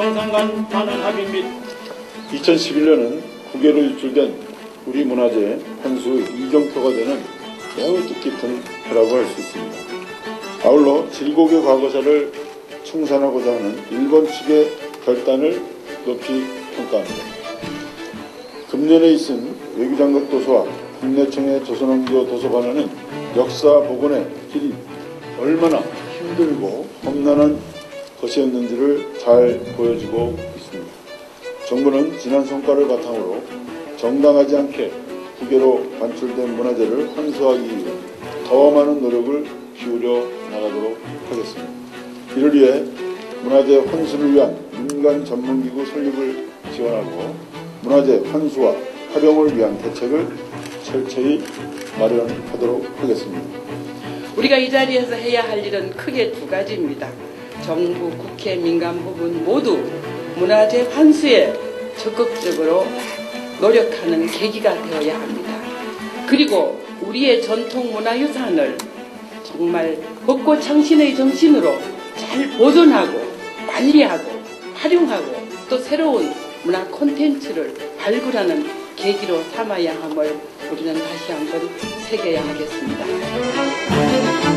하는 합의 및 2011년은 국외로 유출된 우리 문화재의 한수 이정표가 되는 매우 뜻깊은 해라고 할 수 있습니다. 아울러 질곡의 과거사를 청산하고자 하는 일본 측의 결단을 높이 평가합니다. 금년에 있은 외교장관 도서와 국내청의 조선왕조 도서관에는 역사 복원의 길이 얼마나 힘들고 험난한 것이었는지를 잘 보여주고 있습니다. 정부는 지난 성과를 바탕으로 정당하지 않게 국외로 반출된 문화재를 환수하기 위해 더 많은 노력을 기울여 나가도록 하겠습니다. 이를 위해 문화재 환수를 위한 민간 전문기구 설립을 지원하고 문화재 환수와 활용을 위한 대책을 철저히 마련하도록 하겠습니다. 우리가 이 자리에서 해야 할 일은 크게 두 가지입니다. 정부, 국회, 민간 부분 모두 문화재 환수에 적극적으로 노력하는 계기가 되어야 합니다. 그리고 우리의 전통 문화유산을 정말 벚꽃 창신의 정신으로 잘 보존하고 관리하고 활용하고 또 새로운 문화 콘텐츠를 발굴하는 계기로 삼아야 함을 우리는 다시 한번 새겨야 하겠습니다.